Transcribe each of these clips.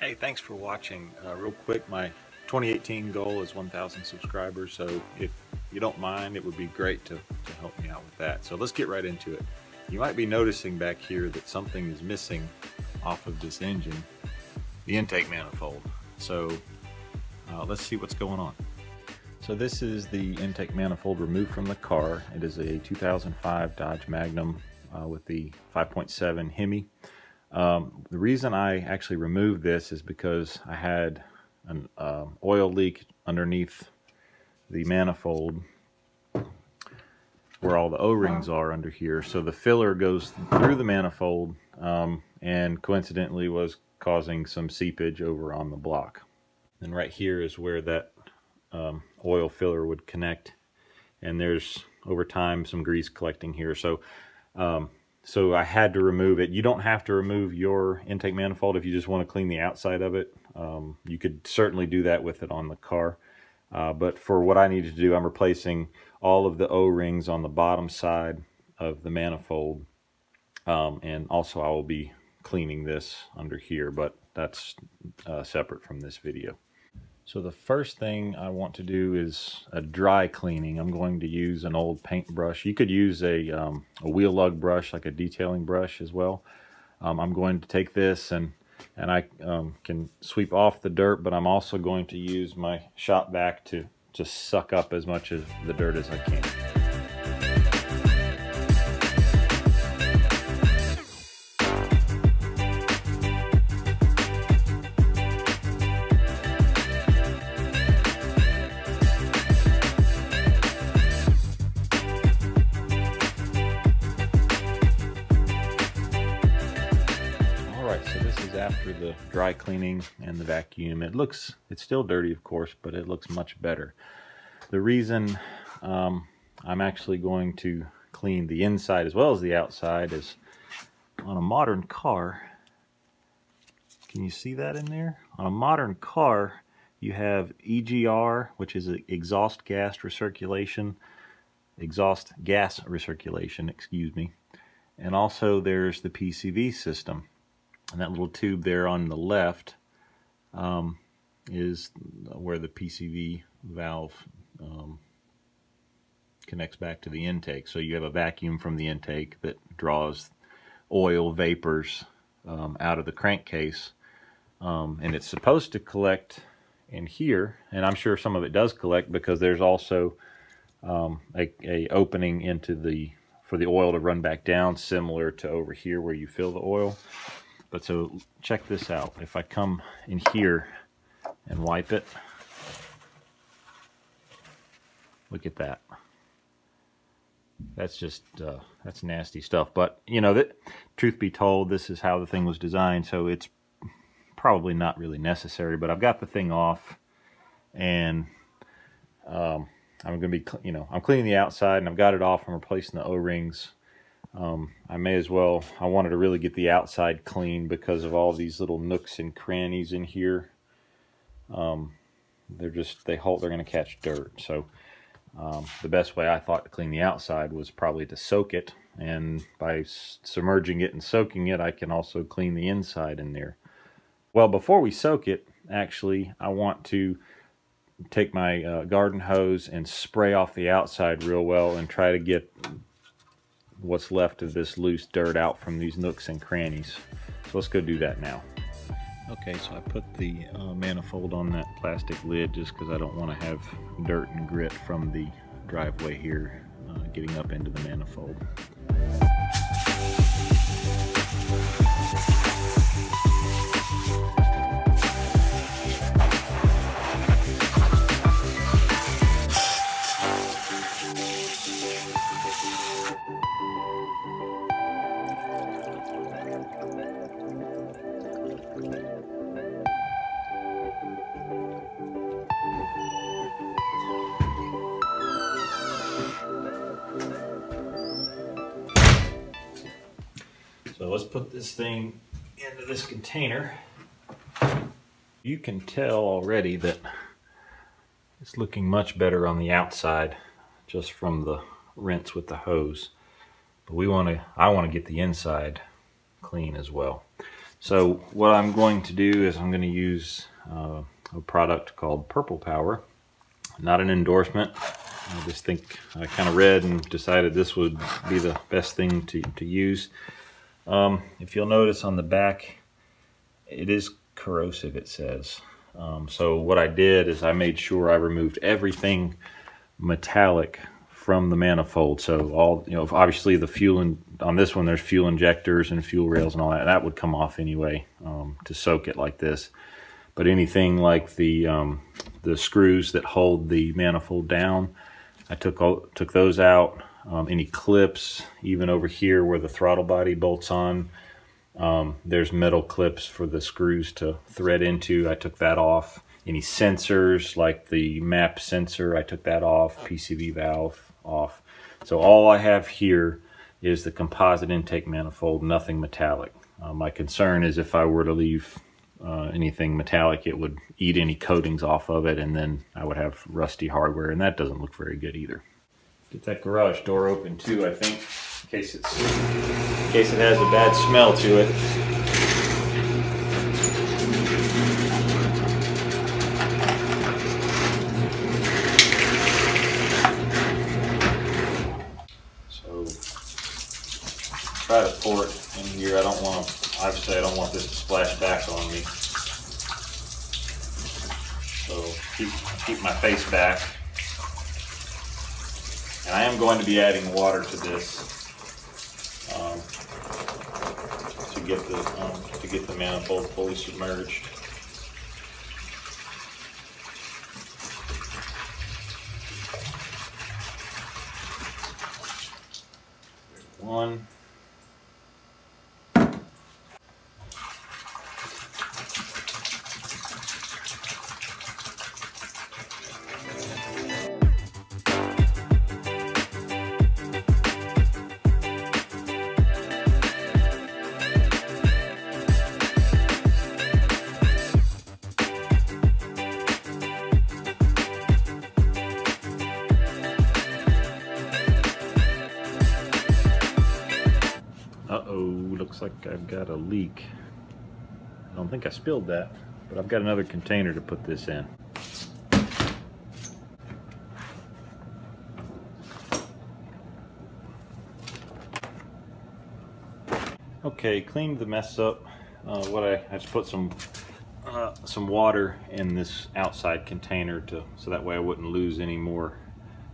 Hey, thanks for watching. Uh, real quick, my 2018 goal is 1,000 subscribers, so if you don't mind, it would be great to, to help me out with that. So let's get right into it. You might be noticing back here that something is missing off of this engine, the intake manifold. So uh, let's see what's going on. So this is the intake manifold removed from the car. It is a 2005 Dodge Magnum uh, with the 5.7 Hemi. Um, the reason I actually removed this is because I had an uh, oil leak underneath the manifold where all the O-rings are under here. So the filler goes through the manifold um, and coincidentally was causing some seepage over on the block. And right here is where that um, oil filler would connect. And there's over time some grease collecting here. So um, so I had to remove it. You don't have to remove your intake manifold if you just want to clean the outside of it. Um, you could certainly do that with it on the car. Uh, but for what I needed to do, I'm replacing all of the O-rings on the bottom side of the manifold. Um, and also I will be cleaning this under here, but that's uh, separate from this video. So the first thing I want to do is a dry cleaning. I'm going to use an old paintbrush. You could use a, um, a wheel lug brush, like a detailing brush as well. Um, I'm going to take this and, and I um, can sweep off the dirt, but I'm also going to use my shop vac to just suck up as much of the dirt as I can. Dry cleaning and the vacuum. It looks, it's still dirty of course, but it looks much better. The reason um, I'm actually going to clean the inside as well as the outside is on a modern car, can you see that in there? On a modern car, you have EGR, which is exhaust gas recirculation, exhaust gas recirculation, excuse me. And also there's the PCV system. And that little tube there on the left um, is where the PCV valve um, connects back to the intake. So you have a vacuum from the intake that draws oil vapors um, out of the crankcase. Um, and it's supposed to collect in here, and I'm sure some of it does collect because there's also um, a, a opening into the for the oil to run back down, similar to over here where you fill the oil. But so check this out. If I come in here and wipe it, look at that. That's just, uh, that's nasty stuff. But, you know, that truth be told, this is how the thing was designed, so it's probably not really necessary. But I've got the thing off, and um, I'm going to be, you know, I'm cleaning the outside, and I've got it off. I'm replacing the O-rings um, I may as well, I wanted to really get the outside clean because of all these little nooks and crannies in here. Um, they're just, they hold, they're going to catch dirt. So um, the best way I thought to clean the outside was probably to soak it. And by submerging it and soaking it, I can also clean the inside in there. Well, before we soak it, actually, I want to take my uh, garden hose and spray off the outside real well and try to get what's left of this loose dirt out from these nooks and crannies. So let's go do that now. Okay, so I put the uh, manifold on that plastic lid just because I don't want to have dirt and grit from the driveway here uh, getting up into the manifold. This thing into this container. You can tell already that it's looking much better on the outside just from the rinse with the hose. But we want to, I want to get the inside clean as well. So what I'm going to do is I'm going to use uh, a product called Purple Power. Not an endorsement. I just think I kind of read and decided this would be the best thing to, to use. Um, if you'll notice on the back, it is corrosive, it says. Um, so what I did is I made sure I removed everything metallic from the manifold. So all, you know, obviously the fuel in, on this one, there's fuel injectors and fuel rails and all that. That would come off anyway um, to soak it like this. But anything like the um, the screws that hold the manifold down, I took all, took those out. Um, any clips, even over here where the throttle body bolts on, um, there's metal clips for the screws to thread into. I took that off. Any sensors like the MAP sensor, I took that off. PCV valve off. So all I have here is the composite intake manifold, nothing metallic. Uh, my concern is if I were to leave uh, anything metallic, it would eat any coatings off of it, and then I would have rusty hardware, and that doesn't look very good either. Get that garage door open too, I think, in case it's in case it has a bad smell to it. So try to pour it in here. I don't want to, obviously I don't want this to splash back on me. So keep, keep my face back. And I am going to be adding water to this um, to get the um, to get the manifold fully submerged. One. Uh-oh, looks like I've got a leak. I don't think I spilled that, but I've got another container to put this in. Okay, cleaned the mess up. Uh, what I, I just put some uh, some water in this outside container to so that way I wouldn't lose any more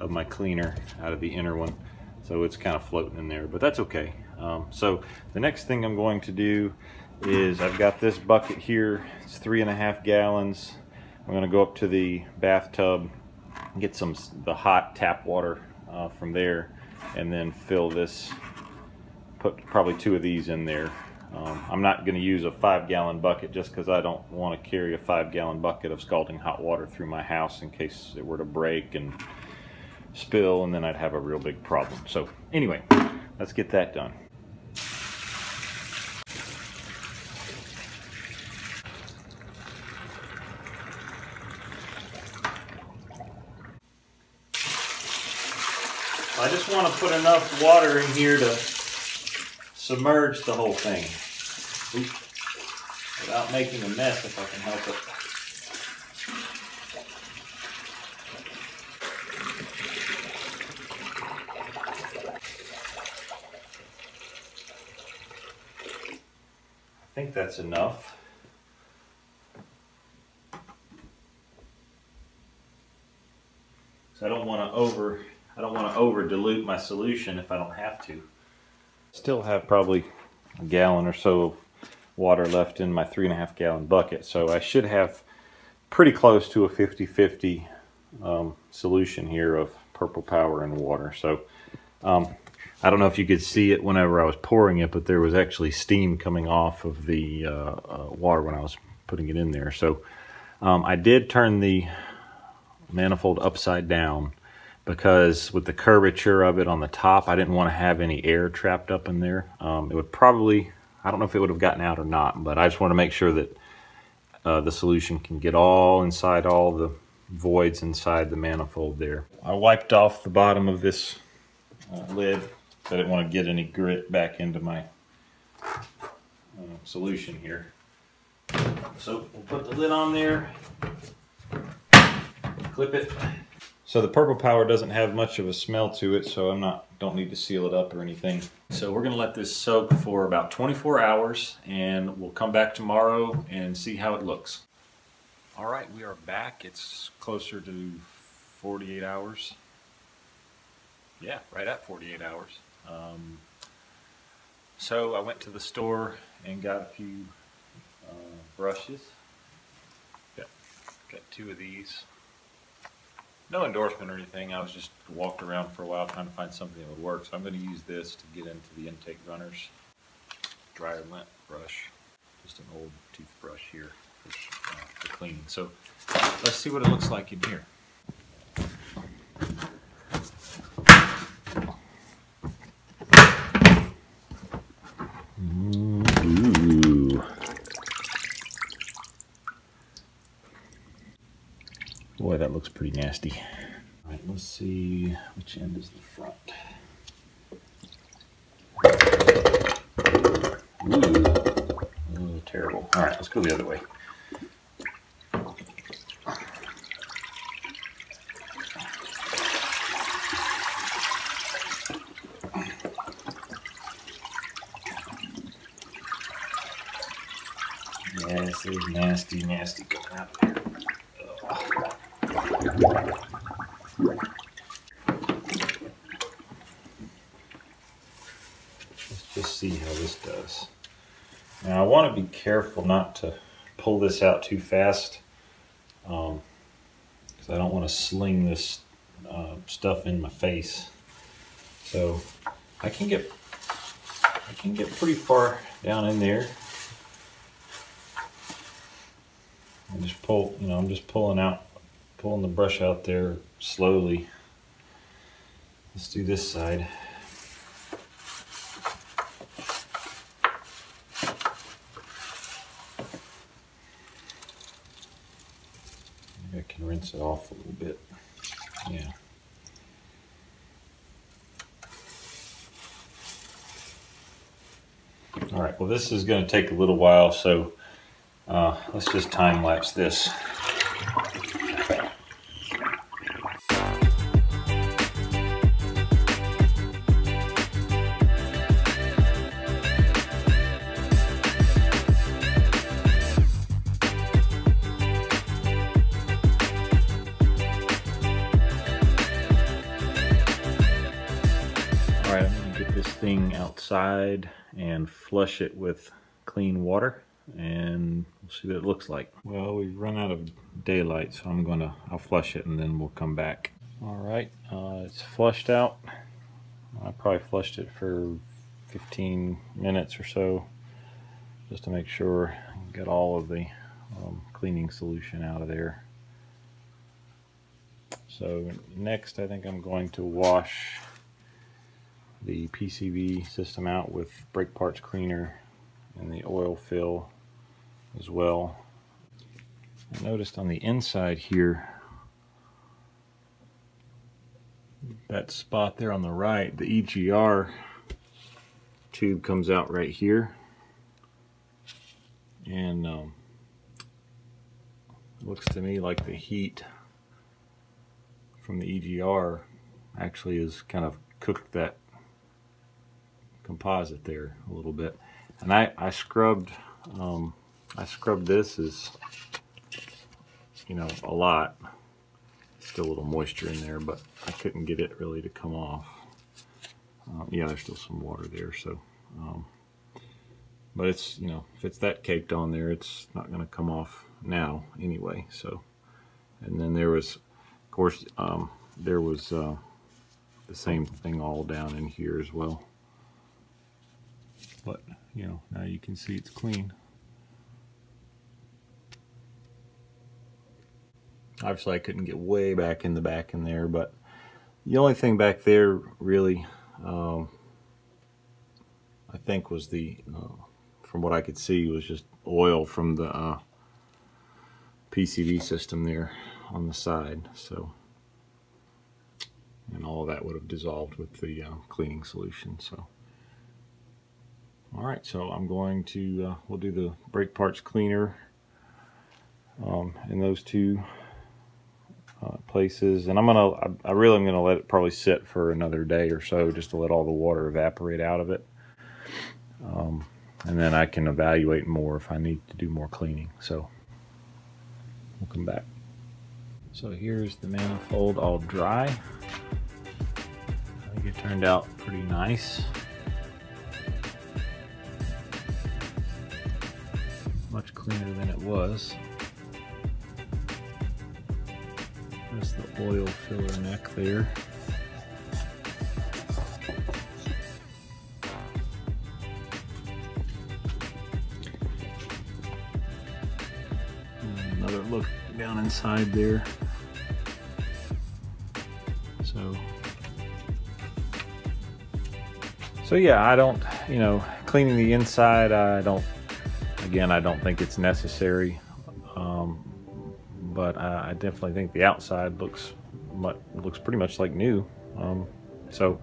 of my cleaner out of the inner one. So it's kind of floating in there, but that's okay. Um, so the next thing I'm going to do is I've got this bucket here. It's three and a half gallons. I'm going to go up to the bathtub, get some the hot tap water uh, from there, and then fill this. Put probably two of these in there. Um, I'm not going to use a five gallon bucket just because I don't want to carry a five gallon bucket of scalding hot water through my house in case it were to break and spill and then I'd have a real big problem. So anyway, let's get that done. I just want to put enough water in here to submerge the whole thing without making a mess if I can help it. I think that's enough. So I don't want to over I don't want to over dilute my solution if I don't have to. Still have probably a gallon or so of water left in my three and a half gallon bucket. So I should have pretty close to a 50-50 um, solution here of purple power and water. So um, I don't know if you could see it whenever I was pouring it, but there was actually steam coming off of the uh, uh, water when I was putting it in there. So um, I did turn the manifold upside down because with the curvature of it on the top, I didn't want to have any air trapped up in there. Um, it would probably, I don't know if it would have gotten out or not, but I just want to make sure that uh, the solution can get all inside all the voids inside the manifold there. I wiped off the bottom of this uh, lid. I didn't want to get any grit back into my uh, solution here. So we'll put the lid on there, clip it. So the purple power doesn't have much of a smell to it, so I'm not don't need to seal it up or anything. So we're gonna let this soak for about 24 hours and we'll come back tomorrow and see how it looks. All right, we are back. It's closer to 48 hours. Yeah, right at 48 hours. Um, so I went to the store and got a few uh, brushes. Got, got two of these. No endorsement or anything. I was just walked around for a while trying to find something that would work. So I'm going to use this to get into the intake runners. Dryer lint brush. Just an old toothbrush here for, uh, for cleaning. So let's see what it looks like in here. Looks pretty nasty. All right, let's see which end is the front. Ooh. Ooh, terrible. All right, let's go the other way. Yeah, this is nasty, nasty coming out there. Just see how this does. Now I want to be careful not to pull this out too fast because um, I don't want to sling this uh, stuff in my face. So I can get I can get pretty far down in there. I just pull, you know, I'm just pulling out, pulling the brush out there slowly. Let's do this side. Can rinse it off a little bit. Yeah. All right, well this is going to take a little while, so uh, let's just time lapse this. Outside and flush it with clean water and we'll see what it looks like. Well, we've run out of daylight, so I'm gonna, I'll flush it and then we'll come back. All right, uh, it's flushed out. I probably flushed it for 15 minutes or so, just to make sure I get all of the um, cleaning solution out of there. So next, I think I'm going to wash the PCV system out with brake parts cleaner and the oil fill as well. I noticed on the inside here, that spot there on the right, the EGR tube comes out right here. And um, looks to me like the heat from the EGR actually has kind of cooked that composite there a little bit. And I, I scrubbed um, I scrubbed this as you know a lot. Still a little moisture in there, but I couldn't get it really to come off. Um, yeah, there's still some water there, so um, but it's you know if it's that caked on there, it's not going to come off now anyway. So and then there was, of course, um, there was uh, the same thing all down in here as well. But you know now you can see it's clean. Obviously I couldn't get way back in the back in there, but the only thing back there really, um, I think was the, uh, from what I could see, was just oil from the uh, PCV system there on the side. So, and all that would have dissolved with the uh, cleaning solution. So, All right, so I'm going to, uh, we'll do the brake parts cleaner um, in those two uh, places. And I'm gonna, I, I really am gonna let it probably sit for another day or so just to let all the water evaporate out of it. Um, and then I can evaluate more if I need to do more cleaning. So we'll come back. So here's the manifold all dry. I think it turned out pretty nice. Much cleaner than it was. That's the oil filler neck there. another look down inside there. So, so yeah, I don't, you know, cleaning the inside, I don't, again, I don't think it's necessary. Um, but I, I, definitely think the outside looks much, looks pretty much like new. Um, so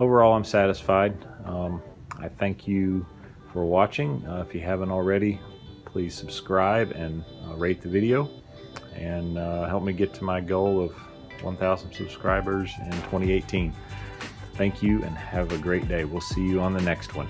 overall, I'm satisfied. Um, I thank you for watching. Uh, if you haven't already, please subscribe and uh, rate the video and uh, help me get to my goal of 1,000 subscribers in 2018. Thank you and have a great day. We'll see you on the next one.